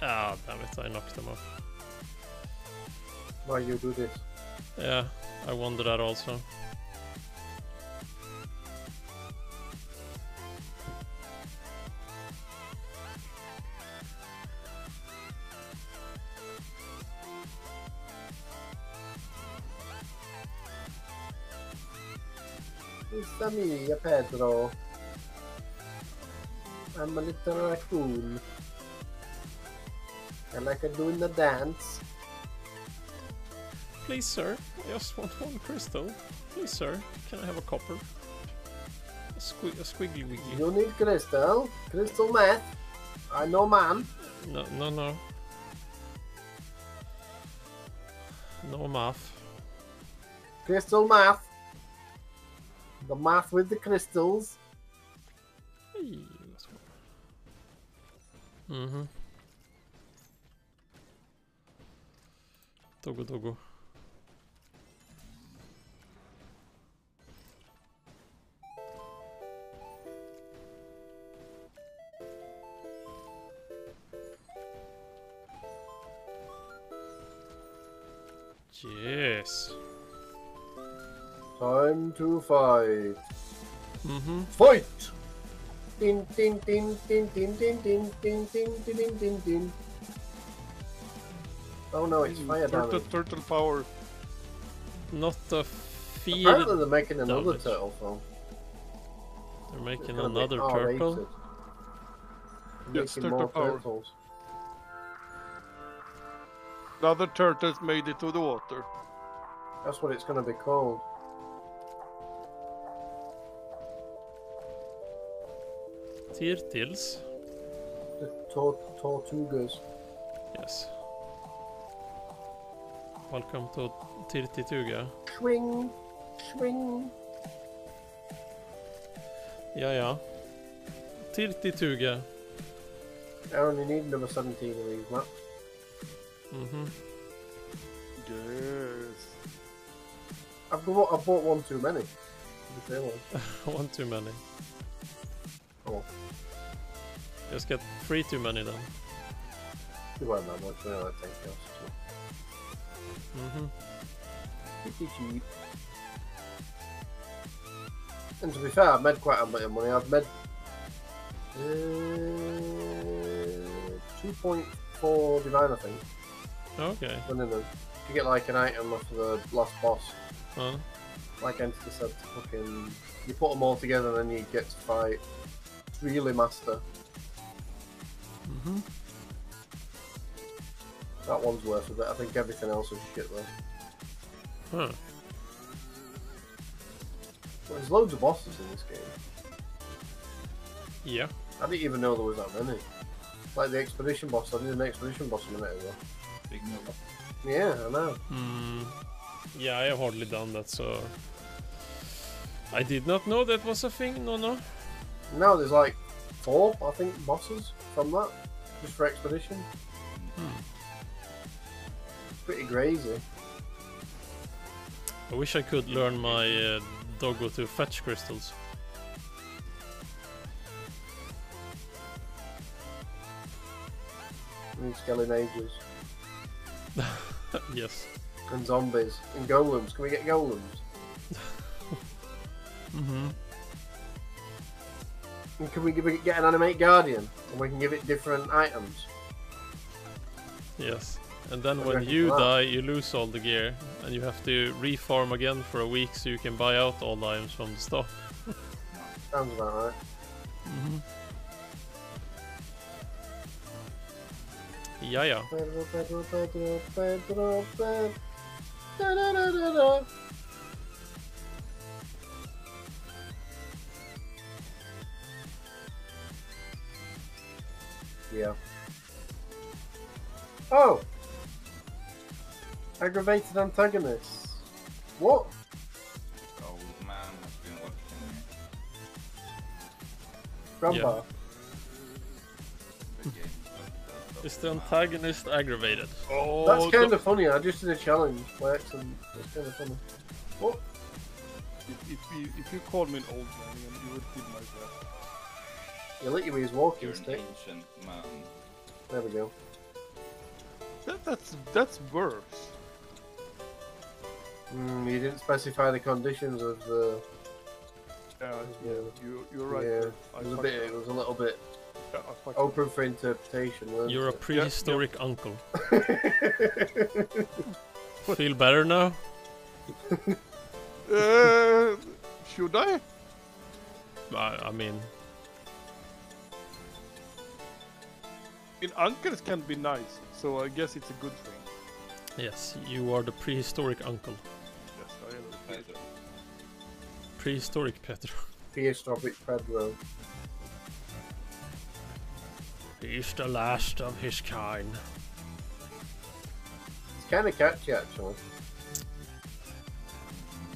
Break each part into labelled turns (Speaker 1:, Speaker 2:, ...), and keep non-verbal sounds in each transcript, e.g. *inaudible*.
Speaker 1: Ah, damn it, I knocked them off.
Speaker 2: Why you do this?
Speaker 1: Yeah, I wonder that also.
Speaker 2: Visa mia Pedro. I'm a little raccoon. I like a doing the dance.
Speaker 1: Please, sir, I just want one crystal. Please, sir, can I have a copper? A, squi a squiggly wiggly.
Speaker 2: You need crystal. Crystal meth. I know man.
Speaker 1: No, no, no. No math.
Speaker 2: Crystal math. The math with the crystals.
Speaker 1: Hey. Mm-hmm. Doggo, doggo. Yes.
Speaker 2: Time to fight.
Speaker 1: Mm-hmm.
Speaker 2: Fight! Din din din din din din din din din din din din din. Oh no, it's hmm, fire
Speaker 3: Turtle,
Speaker 2: damage.
Speaker 3: turtle power.
Speaker 1: Not the feed.
Speaker 2: Apparently they're making another
Speaker 1: damage.
Speaker 2: turtle film.
Speaker 1: They're making another
Speaker 2: R-rated.
Speaker 1: turtle.
Speaker 3: Yes,
Speaker 2: Making
Speaker 3: turtle
Speaker 2: more
Speaker 3: power.
Speaker 2: turtles.
Speaker 3: The other turtles made it to the water.
Speaker 2: That's what it's gonna be called.
Speaker 1: Turtles.
Speaker 2: The tor- Tortugas.
Speaker 1: Yes. Welcome to Tirtituga.
Speaker 2: Swing! Swing!
Speaker 1: Ja, ja. Tirtituga.
Speaker 2: I only need number 17 of these maps.
Speaker 1: Mhm.
Speaker 3: Yes.
Speaker 2: I've bought, I've bought one too many. to be fair one. *laughs*
Speaker 1: One too many.
Speaker 2: Oh,
Speaker 1: Just get three too many then.
Speaker 2: you weren't that much, you know, like 10 kills.
Speaker 1: Mhm.
Speaker 2: Pretty cheap. And to be fair, I've made quite a bit of money. I've made uh, 2.4 divine, I think,
Speaker 1: Okay.
Speaker 2: winning them. You get like an item off the last boss.
Speaker 1: Huh?
Speaker 2: Like Entity said, to fucking, you put them all together and then you get to fight. It's really master.
Speaker 1: Mhm.
Speaker 2: That one's worth of it. I think everything else is shit though.
Speaker 1: Huh.
Speaker 2: Well, there's loads of bosses in this game.
Speaker 1: Yeah.
Speaker 2: I didn't even know there was that many. Like the expedition boss, I did an expedition boss a minute ago.
Speaker 4: Big move.
Speaker 2: Yeah, I know.
Speaker 1: Hmm. Yeah, I have hardly done that, so I did not know that was a thing. No, no.
Speaker 2: Now there's like four, I think, bosses from that, just for expedition.
Speaker 1: Hmm.
Speaker 2: Pretty crazy.
Speaker 1: I wish I could learn my uh, doggo to fetch crystals.
Speaker 2: And skelly *laughs*
Speaker 1: yes.
Speaker 2: and zombies and golems. Can we get golems? *laughs*
Speaker 1: Mm-hmm.
Speaker 2: And can we give get an animate guardian? And we can give it different items.
Speaker 1: Yes. And then when
Speaker 2: you
Speaker 1: you
Speaker 2: reckon for that?
Speaker 1: die, you lose all the gear, and you have to reform again for a week so you can buy out all the items from the stock. *laughs*
Speaker 2: Sounds about right.
Speaker 1: Mm-hmm. Yeah, yeah.
Speaker 2: Pedro, Pedro, Pedro, Pedro, Pedro. Da, da, da, da, da. Yeah. Oh! Aggravated antagonists. What?
Speaker 4: Old man has been watching
Speaker 2: Grandpa.
Speaker 4: the game. but, uh,
Speaker 1: Is the antagonist aggravated?
Speaker 3: Oh,
Speaker 2: That's kind of funny. I just did a challenge by accident. That's kind of funny. What?
Speaker 3: If, if, you, if you call me an old man, again, you would kill my breath.
Speaker 2: You let you with his walking
Speaker 4: You're an ancient man.
Speaker 2: There we go.
Speaker 3: That, that's that's worse.
Speaker 2: Mm, you didn't specify the conditions of the.
Speaker 3: Yeah,
Speaker 2: Yeah.
Speaker 3: you you're right.
Speaker 2: Yeah, it was a bit. It was a little bit
Speaker 3: Yeah, I up.
Speaker 2: open for interpretation.
Speaker 1: You're a
Speaker 2: it?
Speaker 1: prehistoric uncle. *laughs* Feel better now? *laughs*
Speaker 3: Uh, should I?
Speaker 1: I, I mean,
Speaker 3: In uncles can be nice, so I guess it's a good thing.
Speaker 1: yes, you are the prehistoric uncle.
Speaker 3: Yes, I am.
Speaker 4: Pedro.
Speaker 1: Prehistoric Pedro.
Speaker 2: Prehistoric Pedro.
Speaker 1: He's the last of his kind.
Speaker 2: It's kind of catchy actually.
Speaker 4: Mm,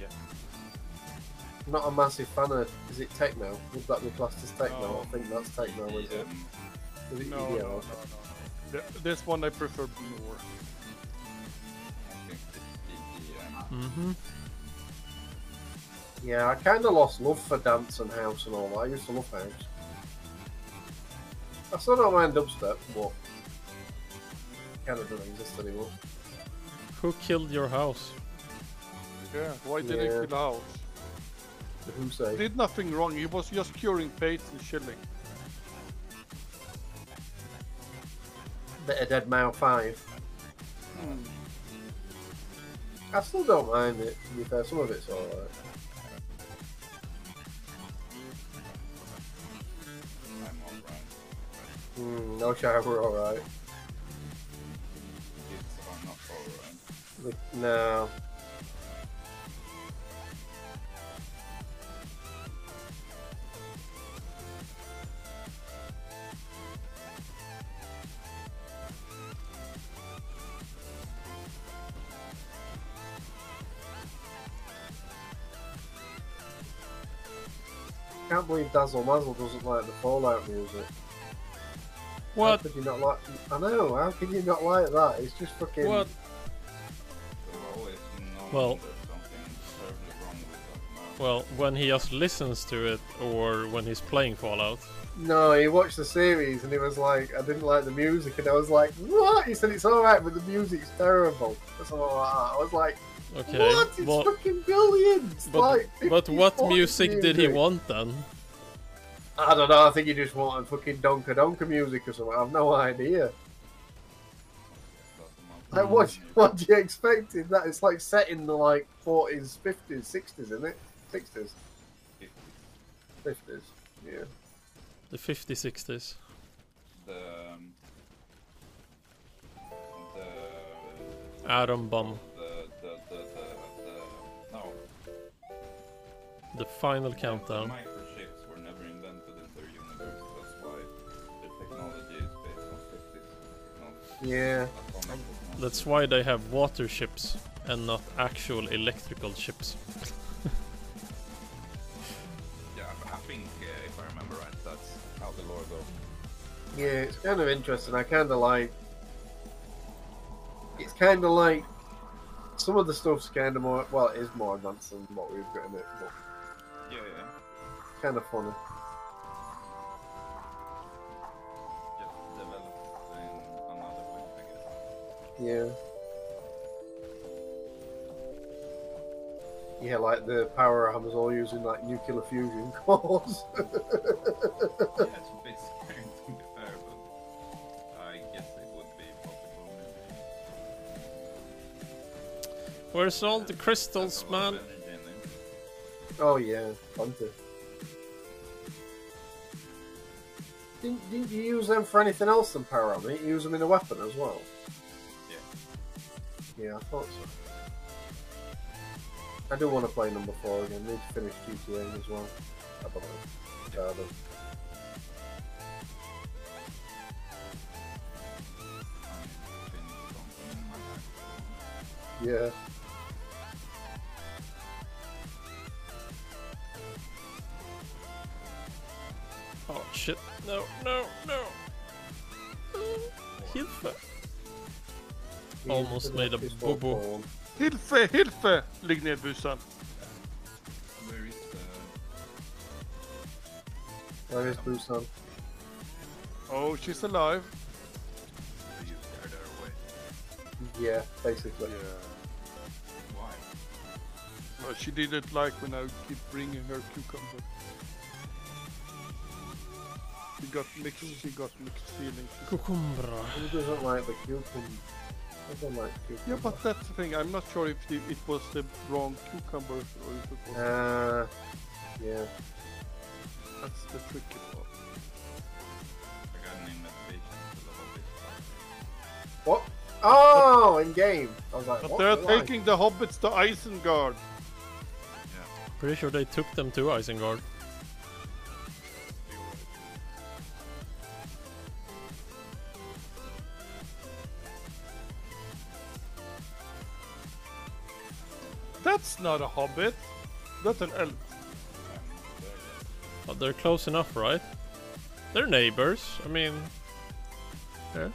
Speaker 4: Yeah.
Speaker 2: Not a massive fan of. Is it techno? Would that be classed as techno?
Speaker 3: No.
Speaker 2: I think that's techno. Is it?
Speaker 4: Um,
Speaker 2: it
Speaker 3: No, no, no, no, no. This one I prefer more.
Speaker 4: I think it's EDM.
Speaker 1: Mm-hmm.
Speaker 2: Yeah, I kind of lost love for dance and house and all that. I used to love house. I still don't mind dubstep, but kind of doesn't exist anymore.
Speaker 1: Who killed your house?
Speaker 3: Yeah, why did
Speaker 2: Yeah.
Speaker 3: he kill House?
Speaker 2: The Who say?
Speaker 3: Did nothing wrong, he was just curing pates and chilling.
Speaker 2: Bit of deadmau5.
Speaker 3: Hmm.
Speaker 2: I still don't mind it, to be fair. Some of it's alright. Mm, no shower, alright.
Speaker 4: Kids are not alright.
Speaker 2: Like, No. Can't believe Dazzle Mazzle doesn't like the Fallout music. How
Speaker 1: What?
Speaker 2: could you not like? I know. How can you not like that? It's just fucking.
Speaker 1: What?
Speaker 4: There always known
Speaker 1: Well-
Speaker 4: there's something terribly wrong with that man.
Speaker 1: Well, when he just listens to it or when he's playing Fallout.
Speaker 2: No, he watched the series and he was like, I didn't like the music, and I was like, what? He said it's all right, but the music's terrible. Or something like that. I was like,
Speaker 1: Okay.
Speaker 2: what? It's
Speaker 1: well,
Speaker 2: fucking brilliant.
Speaker 1: But,
Speaker 2: like
Speaker 1: but what
Speaker 2: 40s
Speaker 1: music did he want then?
Speaker 2: I don't know. I think he just wanted fucking Donka Donka music or something. I have no idea. Like, what? What do you expect? in That it's like set in the like forties, fifties, sixties, isn't it? Sixties, fifties. Yeah.
Speaker 1: The 50s, 60s.
Speaker 4: The um, the
Speaker 1: Atom bomb.
Speaker 4: the the the, the, the no
Speaker 1: The final countdown.
Speaker 4: The
Speaker 2: Yeah.
Speaker 1: That's why they have water ships and not actual electrical ships. *laughs*
Speaker 4: Yeah, I think uh, if I remember right, that's how the lore goes.
Speaker 2: Yeah, it's kind of interesting. I kind of like. It's kind of like some of the stuff's kind of more. Well, it is more advanced than what we've got in it, but
Speaker 4: Yeah, yeah.
Speaker 2: kind of funny. Yeah. Yeah, like the power arms all using like nuclear fusion cores. *laughs*
Speaker 4: Yeah, it's a bit scary to be fair, but I guess it would be possible. maybe.
Speaker 1: Where's all the crystals,
Speaker 4: There's a lot
Speaker 1: man?
Speaker 4: of energy in it.
Speaker 2: oh yeah, plenty. Didn't, didn't you use them for anything else than power armor? You use them in a weapon as well.
Speaker 4: Yeah.
Speaker 2: I thought so. I do want to play number four again. Need to finish GTA as well. I don't know. Yeah.
Speaker 1: Oh shit. No, no, no. Hilfe. Almost made a
Speaker 2: This
Speaker 1: boo-boo.
Speaker 3: Hilfe, Hilfe! Ligg ner busan.
Speaker 4: Where is the...
Speaker 2: Where is Busan?
Speaker 3: Oh, she's alive.
Speaker 4: You scared her away.
Speaker 2: Yeah, basically.
Speaker 3: Yeah.
Speaker 4: Why?
Speaker 3: Well, she didn't like when I keep bringing her cucumber. She got mixed. She got mixed feelings. She said,
Speaker 1: Cucumbra.
Speaker 2: Who doesn't like the cucumber? I don't like cucumber.
Speaker 3: Yeah, but that's the thing. I'm not sure if the, it was the wrong cucumber or if it was.
Speaker 2: Uh, yeah.
Speaker 3: that's the tricky part.
Speaker 4: I got an invitation to the Hobbit.
Speaker 2: What? Oh, in game. I was like,
Speaker 3: But
Speaker 2: what?
Speaker 3: they're
Speaker 2: Why?
Speaker 3: taking the hobbits to Isengard.
Speaker 4: Yeah.
Speaker 1: Pretty sure they took them to Isengard.
Speaker 3: Not a hobbit. That's an elf.
Speaker 4: I'm not there yet.
Speaker 1: Oh, they're close enough, right? They're neighbors. I mean, yeah.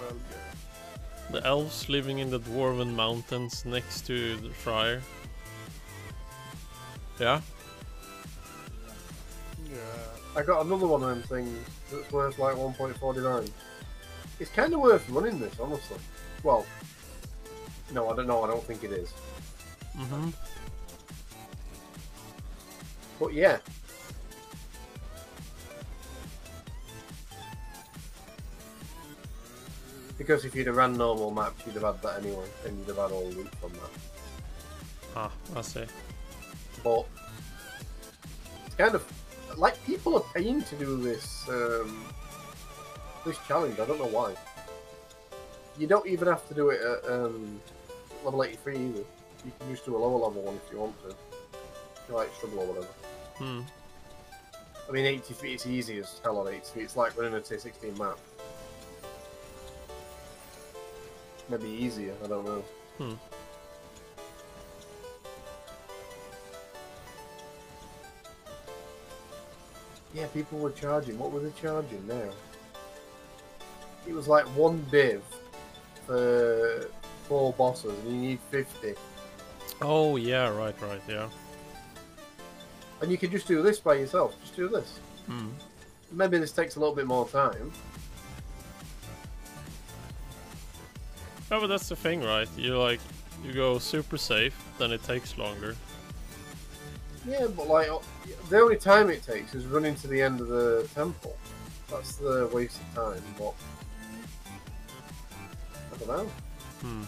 Speaker 3: Well, yeah.
Speaker 1: The elves living in the dwarven mountains next to the Friar. Yeah.
Speaker 3: Yeah.
Speaker 2: I got another one of them things that's worth like 1.49. It's kind of worth running this, honestly. Well, no, I don't know. I don't think it is.
Speaker 1: Mm-hmm.
Speaker 2: But yeah. Because if you'd have ran normal maps, you'd have had that anyway, and you'd have had all loot from that.
Speaker 1: Ah, I see.
Speaker 2: But it's kind of like people are paying to do this um, this challenge. I don't know why. You don't even have to do it at um, level 83 either. You can just do a lower level one if you want to. If you like trouble or whatever.
Speaker 1: Hmm.
Speaker 2: I mean, 80 feet is easy as hell on 80 feet. It's like running a T16 map. Maybe easier, I don't know.
Speaker 1: Hmm.
Speaker 2: Yeah, people were charging. What were they charging now? It was like one div for four bosses, and you need 50.
Speaker 1: Oh yeah, right, right, yeah.
Speaker 2: And you can just do this by yourself. Just do this.
Speaker 1: Hmm.
Speaker 2: Maybe this takes a little bit more time.
Speaker 1: Oh, but that's the thing, right? You like, you go super safe, then it takes longer.
Speaker 2: Yeah, but like uh, the only time it takes is running to the end of the temple. That's the waste of time. But I don't.
Speaker 1: Hmm.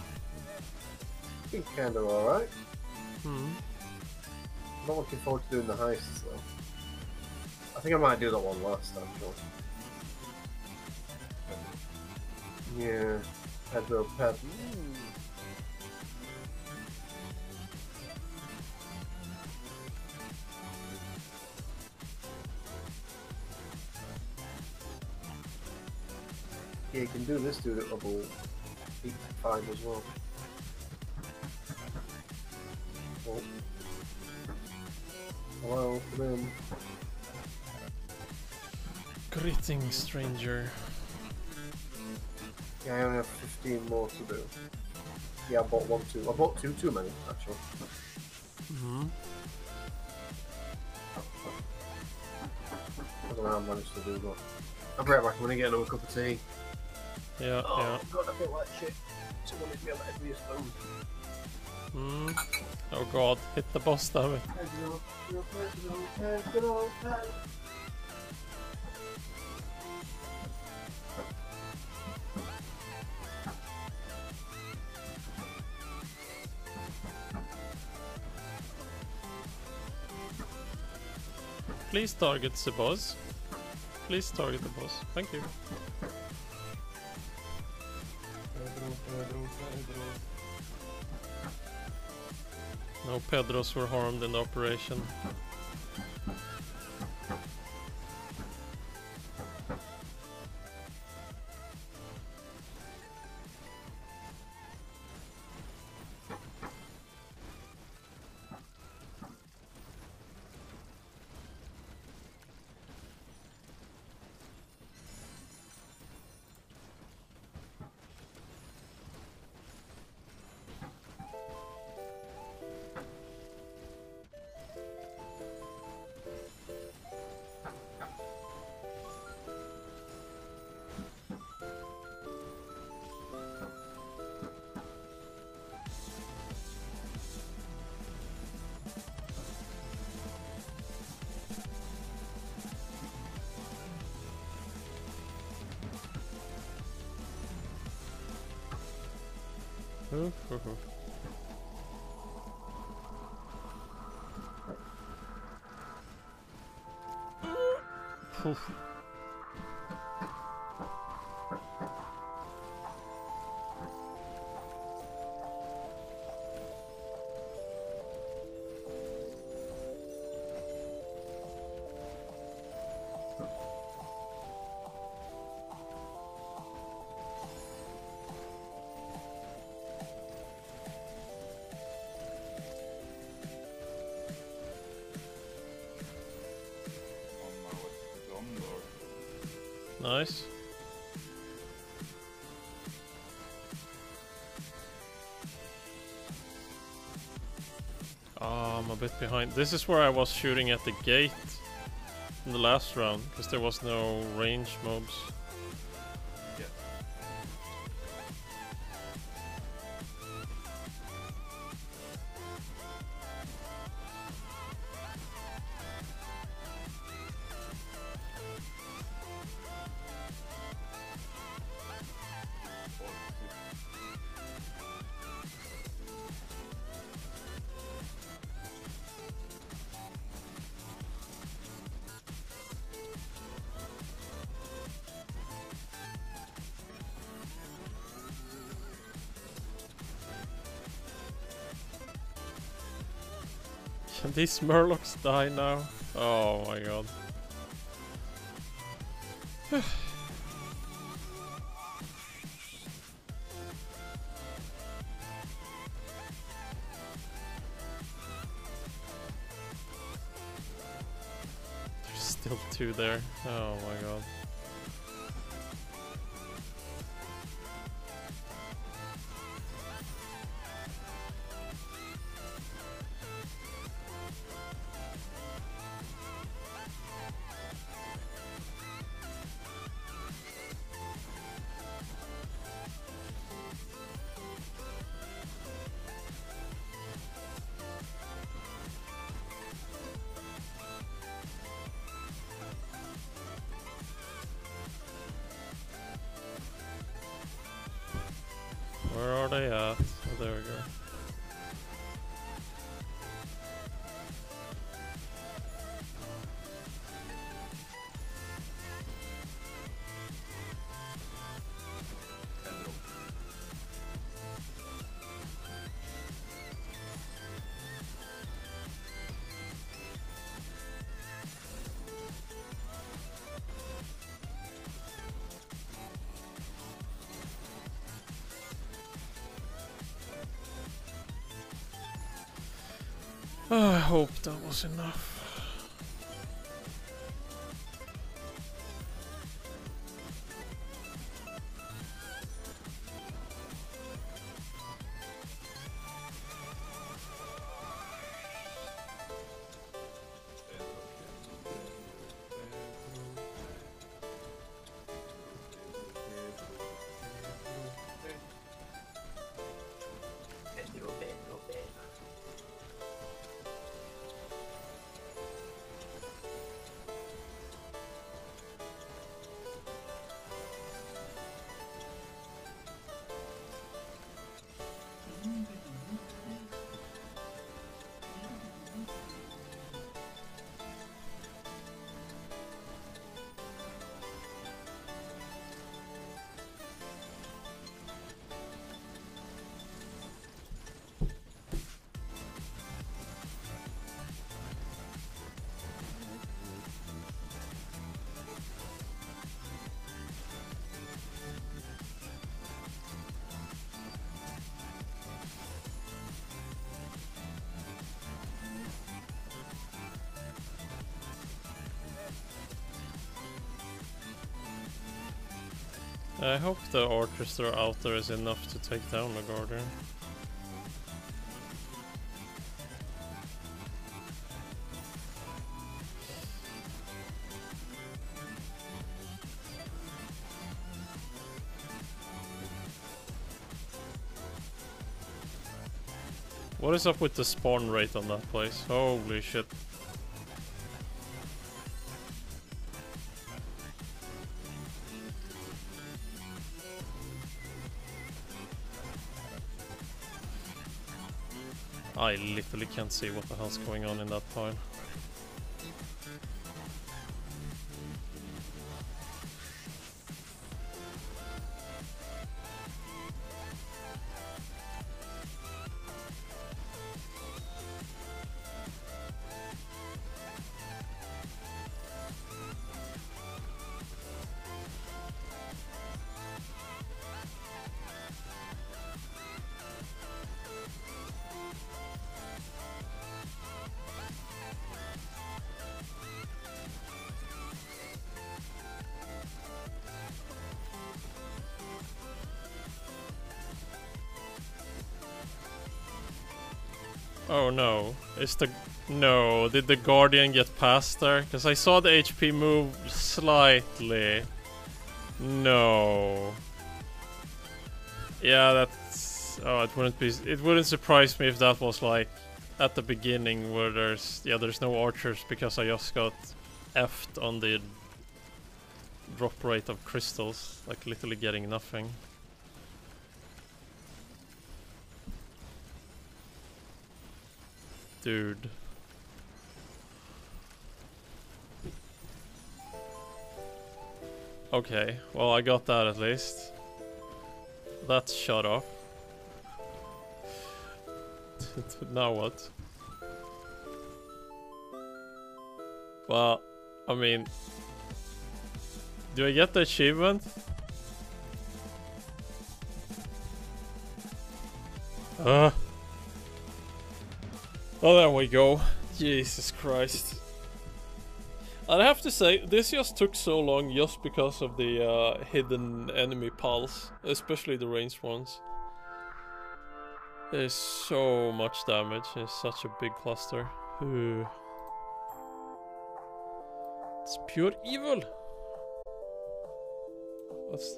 Speaker 2: Think kind of all right.
Speaker 1: Hmm.
Speaker 2: I'm not looking forward to doing the heists though. I think I might do that one last actually. Yeah, Pedro Pep. Yeah, you can do this dude at level 85 as well. Oh. Hello, come in.
Speaker 1: Greeting, stranger.
Speaker 2: Yeah, I only have 15 more to do. Yeah, I bought one too. I bought two too many, actually.
Speaker 1: Hmm.
Speaker 2: I don't know how I managed to do that. I'll be right back. When I'm gonna get another cup of tea.
Speaker 1: Yeah,
Speaker 2: Oh, God, Like shit. Someone needs me on the heaviest phone.
Speaker 1: yeah. Hmm. Oh god, hit the boss, damn it. Please target the boss. Please target the boss. Thank you. No Pedros were harmed in the operation. Ooh, ooh, Oh, I'm a bit behind. This is where I was shooting at the gate in the last round, because there was no range mobs. Can *laughs* these Murlocs die now? Oh my god. *sighs* There's still two there. Oh my god. Where are they at? Oh, there we go. *sighs* I hope that was enough. I hope the orchestra out there is enough to take down the guardian. What is up with the spawn rate on that place? Holy shit. I literally can't see what the hell's going on in that pile. Oh no. Is the... No, did the Guardian get past there? Because I saw the HP move slightly. No. Yeah, that's... Oh, it wouldn't be... It wouldn't surprise me if that was like at the beginning where there's... Yeah, there's no archers because I just got effed on the drop rate of crystals. Like literally getting nothing. Dude. Okay, well I got that at least. That's shut off. *laughs* now what? Well, I mean... Do I get the achievement? Uh. Oh, there we go. Jesus Christ. i have to say, this just took so long just because of the uh, hidden enemy pulse, especially the ranged ones. There's so much damage, it's such a big cluster. Ooh. It's pure evil. What's